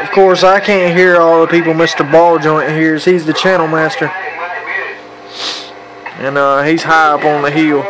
Of course, I can't hear all the people Mr. Balljoint hears. He's the channel master. And uh, he's high up on the hill.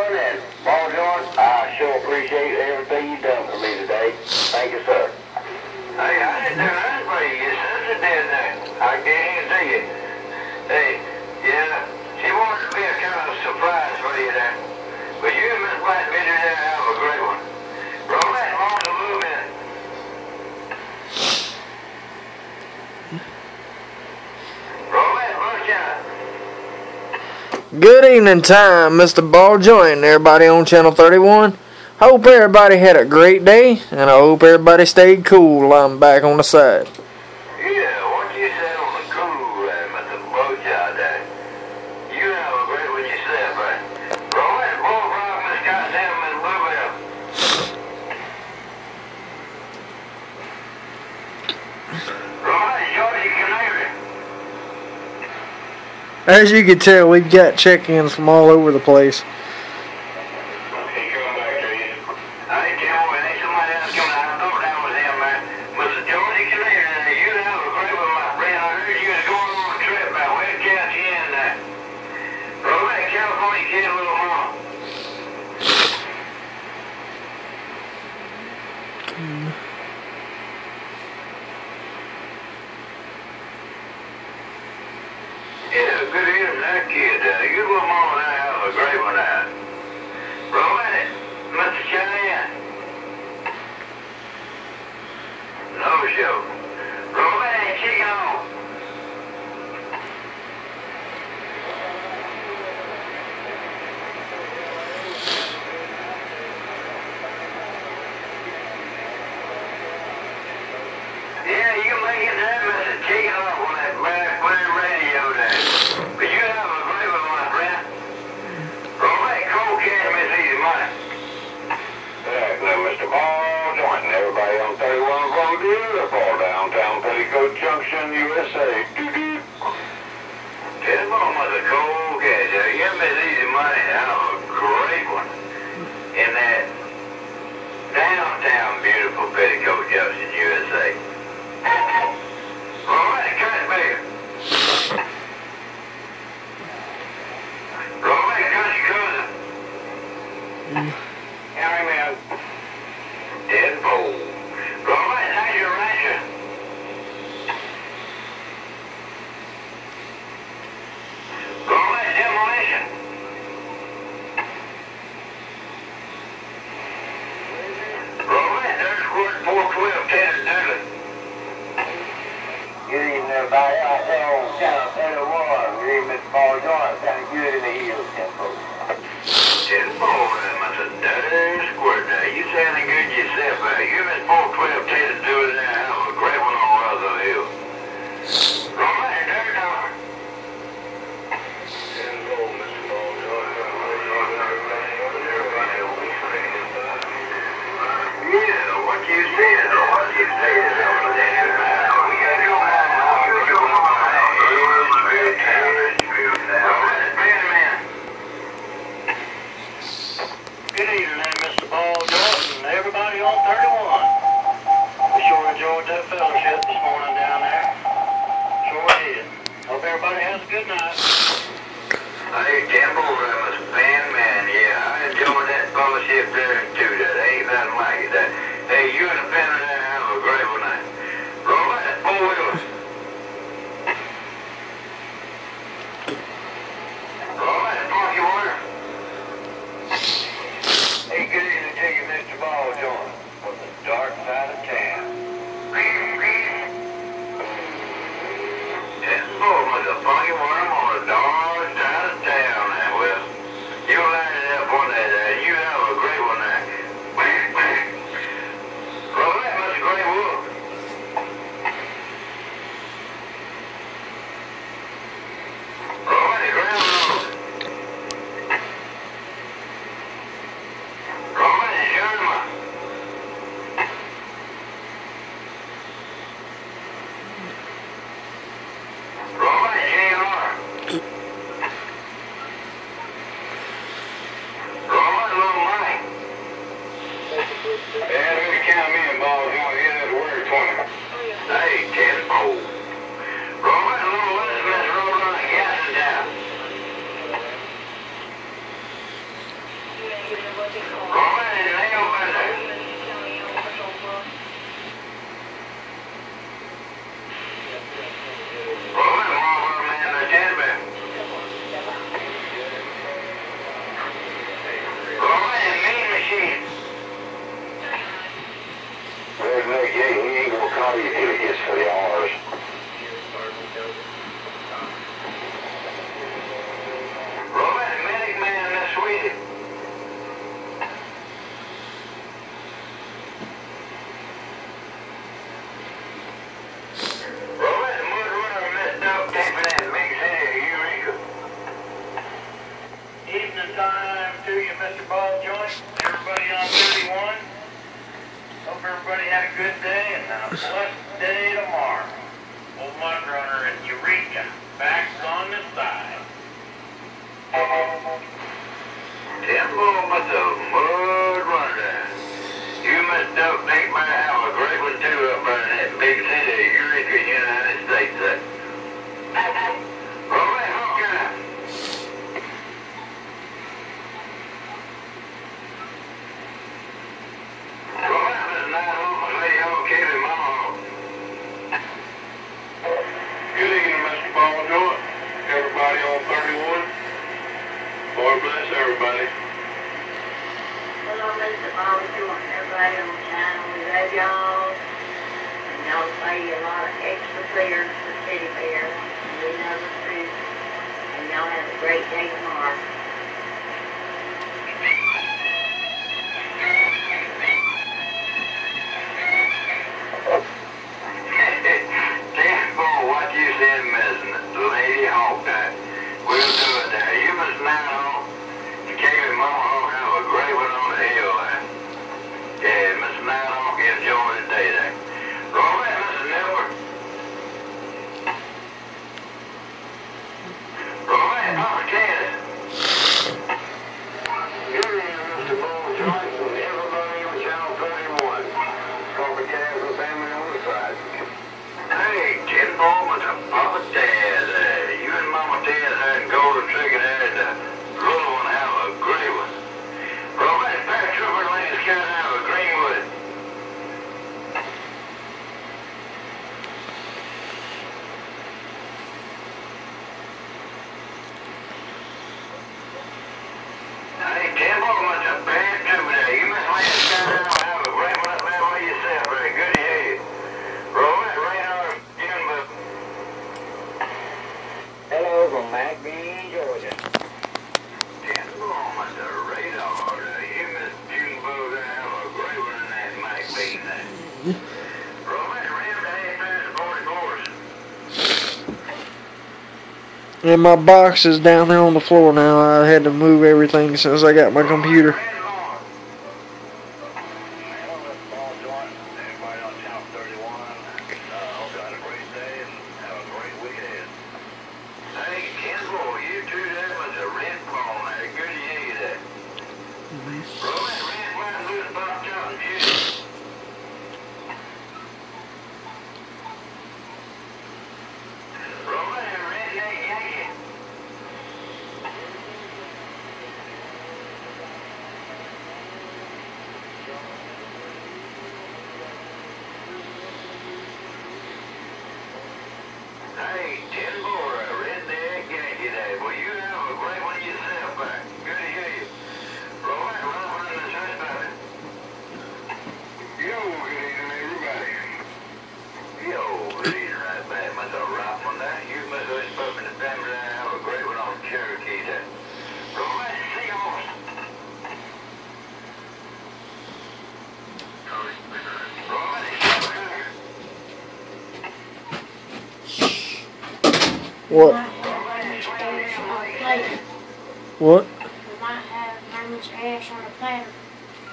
Good evening time, Mr. Ball Joint, everybody on Channel 31. Hope everybody had a great day, and I hope everybody stayed cool I'm back on the side. As you can tell, we've got check-ins from all over the place. all good in the heels, ten that's a darn squirt. Now you sounding good yourself. Uh, you missed four twelve ten Boom! Mr. Ball Joint, everybody on 31. Hope everybody had a good day and a blessed day tomorrow. Old Mud Runner and Eureka, backs on the side. Mud Runner, you must update my house. everybody on channel. We love y'all. And y'all a lot of extra for Bear. And y'all have a great day tomorrow. Thanks for what you said, Miss Lady Hawkeye. We'll do it there. You must now came in Cracolândia, pé. And my box is down there on the floor now. I had to move everything since I got my computer. What? What?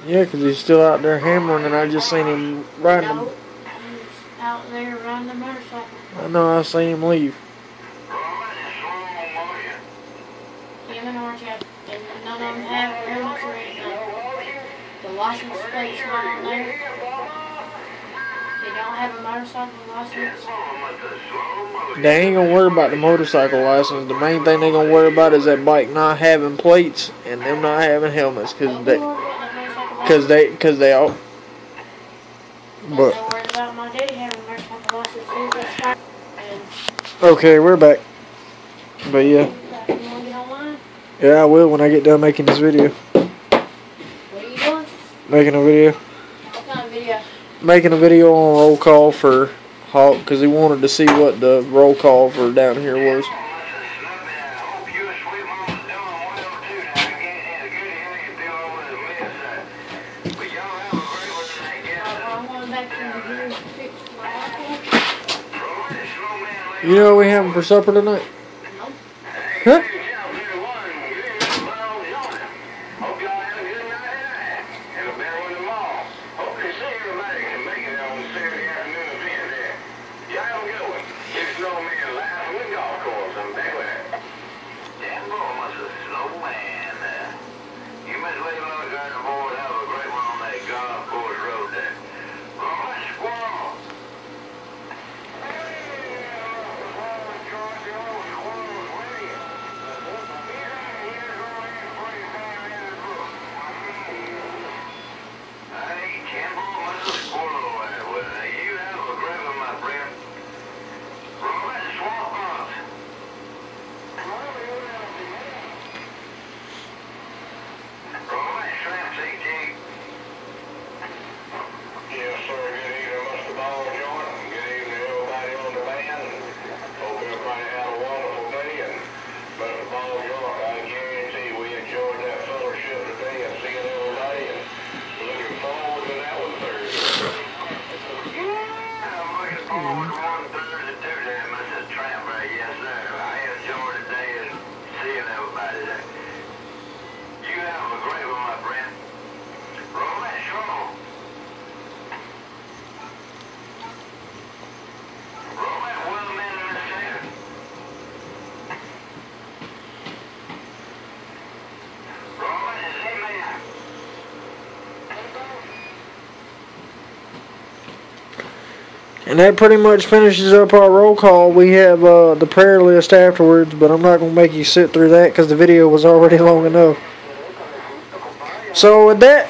Yeah, because he's still out there hammering, and I just seen him riding. Nope. Out there riding the motorcycle. I know, I seen him leave. Him and none of them have. The washing space there. They ain't gonna worry about the motorcycle license. The main thing they're gonna worry about is that bike not having plates and them not having helmets, cause they, cause they, cause they all. But. Okay, we're back. But yeah. Yeah, I will when I get done making this video. Making a video. Making a video on roll call for Hawk, cause he wanted to see what the roll call for down here was. You know what we having for supper tonight? Huh? And that pretty much finishes up our roll call. We have uh, the prayer list afterwards, but I'm not going to make you sit through that because the video was already long enough. So with that,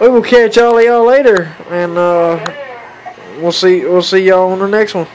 we will catch all y'all later, and uh, we'll see we'll see y'all on the next one.